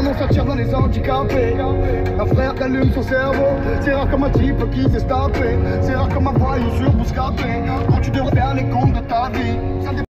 non, ça tire dans les handicapés. Un frère qui allume son cerveau. C'est rare comme un type qui s'est tapé. C'est rare comme un voyou sur Bouscapé. Quand tu devrais faire les comptes de ta vie.